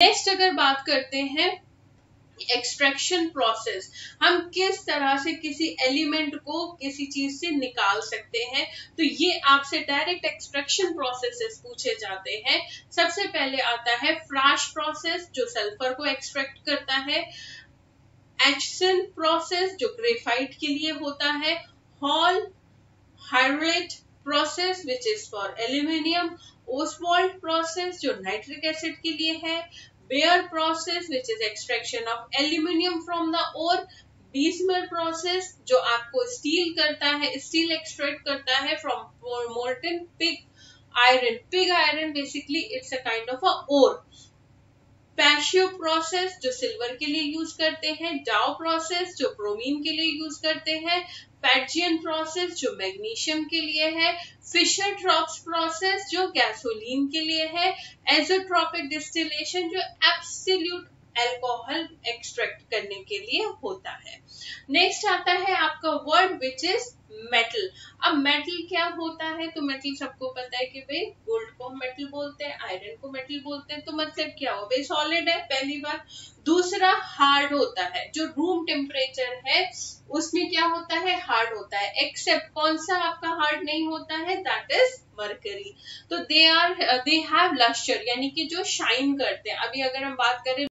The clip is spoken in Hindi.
नेक्स्ट अगर बात करते हैं एक्सट्रैक्शन प्रोसेस हम किस तरह से किसी एलिमेंट को किसी चीज़ से निकाल सकते हैं? तो ये आपसे डायरेक्ट एक्सट्रैक्शन प्रोसेसेस पूछे जाते हैं। सबसे पहले आता है फ्राश प्रोसेस जो सल्फ़र को एक्सट्रैक्ट करता है। एचसन प्रोसेस जो ग्रेफाइट के लिए होता है। Hall hydrate process which is for aluminium Ostwald process जो नाइट्रिक एसिड के लिए है Bayer process, which is extraction of aluminium from the ore Bessemer process जो आपको स्टील करता है स्टील एक्सट्रैक्ट करता है from molten pig iron pig iron basically it's a kind of a ore patio process जो सिल्वर के लिए यूज़ करते हैं डाउ प्रोसेस जो ब्रोमीन के लिए यूज़ करते हैं पैजियन प्रोसेस जो मैग्नीशियम के लिए है फिशर ट्रॉप्स प्रोसेस जो गैसोलीन के लिए है एजोट्रोपिक डिस्टिलेशन जो एब्सोल्यूट एल्कोहल एक्सट्रैक्ट करने के लिए होता है। नेक्स्ट आता है आपका वर्ड विच इज़ मेटल अब मेटल क्या होता है? तो मेटल सबको पता है कि भाई हम मेटल बोलते हैं आयरन को मेटल बोलते हैं तो मतलब क्या हो भाई सॉलिड है, पहली बार दूसरा हार्ड होता है। जो रूम टेम्परेचर है, उसमें क्या होता है? हार्ड होता है। एक्सेप्ट कौन सा आपका हार्ड नहीं होता है? दैट इज़ मरकरी तो they are they have lustre यानी कि जो शाइन करते हैं। अभी अगर हम बात करें